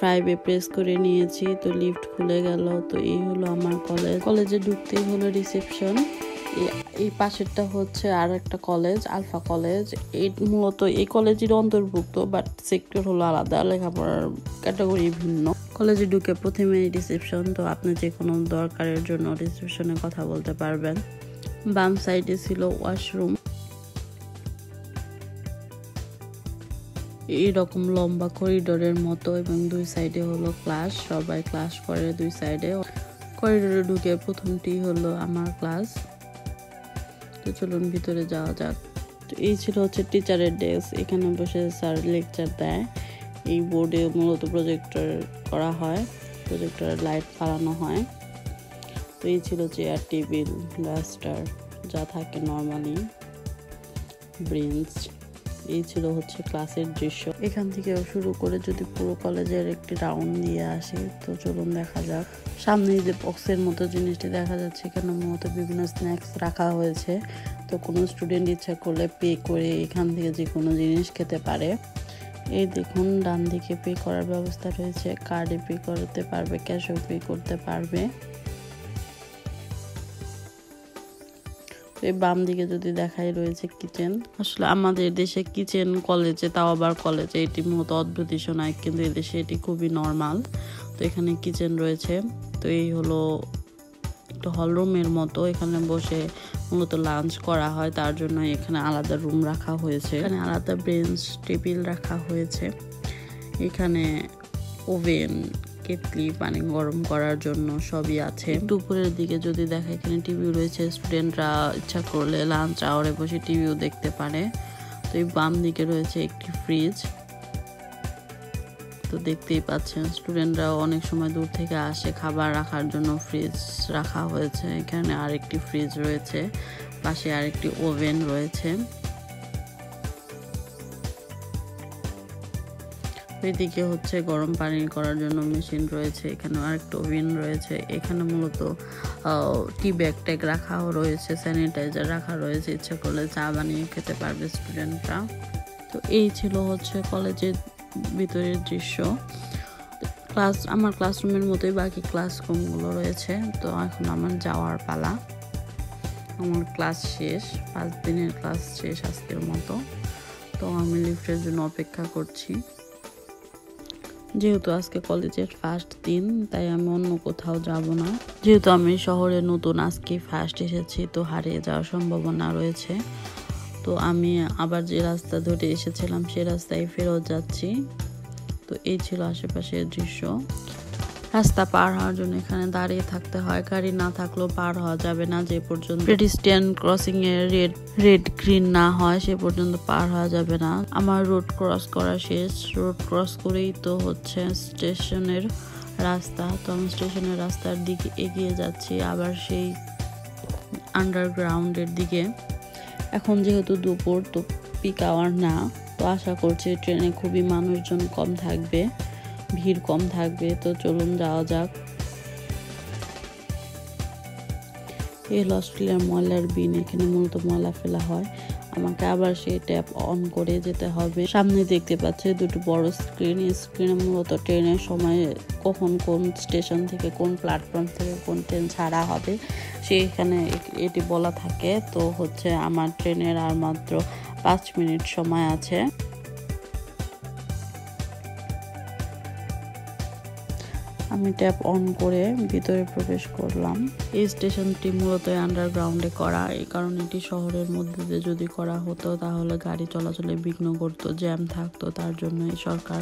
ফাইভে প্রেস করে নিয়েছি, তো লিফট খুলে গেল, তো এই হলো আমার কলেজ কলেজে ঢুকতেই হলো রিসেপশন এই পাশেরটা হচ্ছে আর একটা কলেজ আলফা কলেজ এই মূলত এই কলেজের অন্তর্ভুক্ত বাট সেক্টর হলো আলাদা, লেখাপড়ার ক্যাটাগরি ভিন্ন। কলেজে ঢুকে প্রথমে রিসেপশন তো আপনি যে কোনো দরকারের জন্য রিসেপশনে কথা বলতে পারবেন। বাম সাইডে ছিল ওয়াশরুম এইরকম লম্বা করিডোরের মতো এবং দুই সাইডে হলো ক্লাস, সবাই ক্লাস করে দুই সাইডে। করিডোরে ঢুকে প্রথমটি হলো আমার ক্লাস। তো চলুন ভিতরে যাওয়া যাক। তো এই ছিল হচ্ছে টিচারের ডেস্ক। এখানে বসে স্যার লেকচার দেয়। এই বোর্ডে মূলত প্রজেক্টর করা হয়। প্রজেক্টরের লাইট ফালানো হয়। তো এই ছিল চেয়ার, টেবিল ডাস্টার যা থাকে নর্মালি। ব্রেঞ্চ। এই ছিল হচ্ছে ক্লাসের দৃশ্য। এখান থেকে শুরু করে যদি পুরো কলেজের একটি রাউন্ড দিয়ে আসে, তো চলুন দেখা যাক। সামনে যে বক্সের মতো জিনিসটি দেখা যাচ্ছে, এখানে মূলত বিভিন্ন স্ন্যাক্স রাখা হয়েছে। তো কোনো স্টুডেন্ট ইচ্ছা করলে পে করে এখান থেকে যে কোনো জিনিস খেতে পারে। এই দেখুন, ডান দিকে পে করার ব্যবস্থা রয়েছে। কার্ডে পে করতে পারবে ক্যাশও পে করতে পারবে। এই বাম দিকে যদি দেখাই রয়েছে কিচেন আসলে আমাদের দেশে কিচেন কলেজে তাও আবার কলেজে এটি মূলত অদ্ভুত নয়, কিন্তু এদেশে এটি খুবই নর্মাল তো এখানে কিচেন রয়েছে। তো এই হলো একটু হলরুমের মতো। এখানে বসে মূলত লাঞ্চ করা হয়। তার জন্য এখানে আলাদা রুম রাখা হয়েছে। এখানে আলাদা বেঞ্চ টেবিল রাখা হয়েছে। এখানে ওভেন কেটলি পানি গরম করার জন্য সবই আছে। দুপুরের দিকে যদি দেখা, এখানে টিভি রয়েছে স্টুডেন্টরা ইচ্ছা করলে লাঞ্চ আওয়ারে বসে টিভিও দেখতে পারে। তো এই বাম দিকে রয়েছে একটি ফ্রিজ তো দেখতেই পাচ্ছেন স্টুডেন্টরা অনেক সময় দূর থেকে আসে খাবার রাখার জন্য ফ্রিজ রাখা হয়েছে। এখানে আরেকটি ফ্রিজ রয়েছে, পাশে আরেকটি ওভেন রয়েছে। এদিকে হচ্ছে গরম পানি করার জন্য মেশিন রয়েছে এখানে আরেকটা ওভেন রয়েছে, এখানে মূলত টি ব্যাগ ট্যাগ রাখাও রয়েছে, স্যানিটাইজার রাখা রয়েছে, ইচ্ছা করলে চা বানিয়ে খেতে পারবে স্টুডেন্টরা। তো এই ছিল হচ্ছে কলেজের ভিতরের দৃশ্য। ক্লাস, আমার ক্লাসরুমের মতোই বাকি ক্লাসরুমগুলো রয়েছে, তো এখন আমার যাওয়ার পালা। আমার ক্লাস শেষ, পাঁচ দিনের ক্লাস শেষ আজকের মতো। তো আমি লিফটের জন্য অপেক্ষা করছি। যেহেতু আজকে কলেজের ফার্স্ট দিন, তাই আমি অন্য কোথাও যাব না। যেহেতু আমি শহরে নতুন আজকে ফার্স্ট এসেছি, তো হারিয়ে যাওয়ার সম্ভাবনা রয়েছে। তো আমি আবার যে রাস্তা ধরে এসেছিলাম, সে রাস্তায় ফেরত যাচ্ছি। তো এই ছিল আশেপাশের দৃশ্য। রাস্তা পার হওয়ার জন্য এখানে দাঁড়িয়ে থাকতে হয়। গাড়ি না থাকলেও পার হওয়া যাবে না, যে পর্যন্ত পেডিস্টিয়ান ক্রসিং এ রেড রেড গ্রিন না হয়, সে পর্যন্ত পার হওয়া যাবে না। আমার রোড ক্রস করা শেষ। রোড ক্রস করেই তো হচ্ছে স্টেশনের রাস্তা। তো আমি স্টেশনের রাস্তার দিকে এগিয়ে যাচ্ছি, আবার সেই আন্ডারগ্রাউন্ডের দিকে। এখন যেহেতু দুপুর, তো পিক আওয়ার না, তো আশা করছি ট্রেনে খুবই মানুষজন কম থাকবে। ভিড় কম থাকবে, তো চলুন যাওয়া যাক। এই অস্ট্রেলিয়ার ময়লার বিন এখানে মূলত ময়লা ফেলা হয়। আমাকে আবার সেই ট্যাপ অন করে যেতে হবে। সামনে দেখতে পাচ্ছে দুটো বড় স্ক্রিন স্ক্রিনে মূলত ট্রেনের সময় কখন কোন স্টেশন থেকে কোন প্ল্যাটফর্ম থেকে কোন ট্রেন ছাড়া হবে, সেইখানে এটি বলা থাকে। তো হচ্ছে আমার ট্রেনের আর মাত্র পাঁচ মিনিট সময় আছে। আমি ট্যাপ অন করে ভিতরে প্রবেশ করলাম। এই স্টেশনটি মূলত আন্ডারগ্রাউন্ডে করা। এই কারণে এটি শহরের মধ্যে যদি করা হতো, তাহলে গাড়ি চলাচলে বিঘ্ন করতো জ্যাম থাকতো। তার জন্য এই সরকার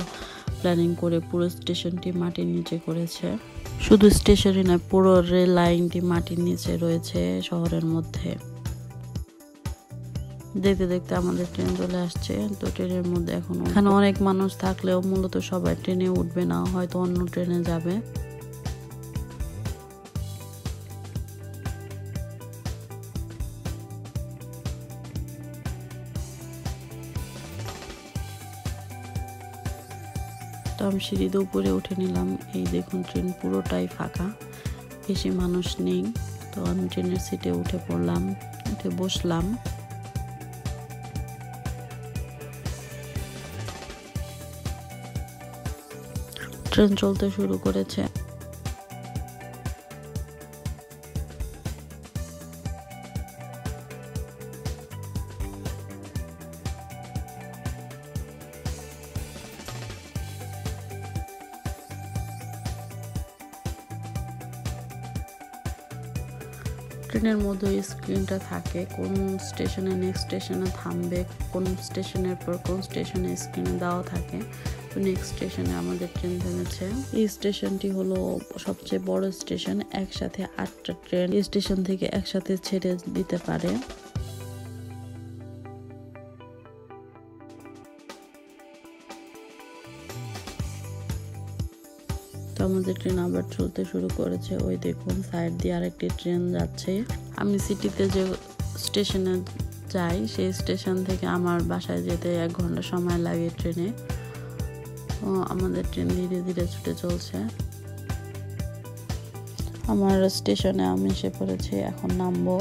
প্ল্যানিং করে পুরো স্টেশনটি মাটির নিচে করেছে। শুধু স্টেশনই নয়, পুরো রেল লাইনটি মাটির নিচে রয়েছে শহরের মধ্যে। দেখতে দেখতে আমাদের ট্রেন চলে আসছে। তো ট্রেনের মধ্যে এখন এখানে অনেক মানুষ থাকলেও মূলত সবাই ট্রেনে উঠবে না হয়তো অন্য ট্রেনে যাবে। তো আমি সিঁড়িতে উপরে উঠে নিলাম। এই দেখুন ট্রেন পুরোটাই ফাঁকা বেশি মানুষ নেই। তো আমি ট্রেনের সিটে উঠে পড়লাম উঠে বসলাম। ট্রেন চলতে শুরু করেছে। ট্রেনের মধ্যে স্ক্রিনটা থাকে, কোন স্টেশনে নেক্সট স্টেশনে থামবে, কোন স্টেশনের পর কোন স্টেশনে স্ক্রিনে দেওয়া থাকে। নেক্সট স্টেশনে আমাদের ট্রেন থেমেছে এই স্টেশনটি হলো সবচেয়ে বড় স্টেশন একসাথে আটটা ট্রেন স্টেশন থেকে একসাথে ছেড়ে দিতে পারে। তো আমাদের ট্রেন আবার চলতে শুরু করেছে। ওই দেখুন সাইড দিয়ে আরেকটি ট্রেন যাচ্ছে। আমি সিটিতে যে স্টেশনে যাই, সেই স্টেশন থেকে আমার বাসায় যেতে এক ঘণ্টা সময় লাগে ট্রেনে ও আমাদের ট্রেন ধীরে ধীরে ছুটে চলছে। আমার স্টেশনে আমি এসে পড়েছি, এখন নামবো।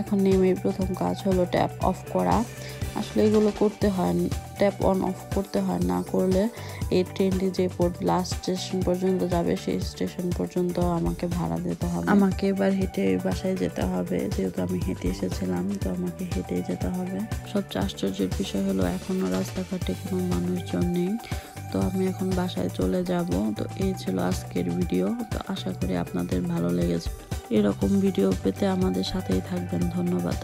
এখন নেমে প্রথম কাজ হলো ট্যাপ অফ করা। আসলে এগুলো করতে হয় ট্যাপ অন অফ করতে হয় না। করলে এই ট্রেনটি যে লাস্ট স্টেশন পর্যন্ত যাবে সেই স্টেশন পর্যন্ত আমাকে ভাড়া দিতে হবে। আমাকে এবার হেঁটে বাসায় যেতে হবে। যেহেতু আমি হেঁটে এসেছিলাম তো আমাকে হেঁটে যেতে হবে। সবচেয়ে আশ্চর্যের বিষয় হলো এখনও রাস্তাঘাটে কোনো মানুষজন নেই। তো আমি এখন বাসায় চলে যাব। তো এই ছিল আজকের ভিডিও তো আশা করি আপনাদের ভালো লেগেছে। এরকম ভিডিও পেতে আমাদের সাথেই থাকবেন। ধন্যবাদ।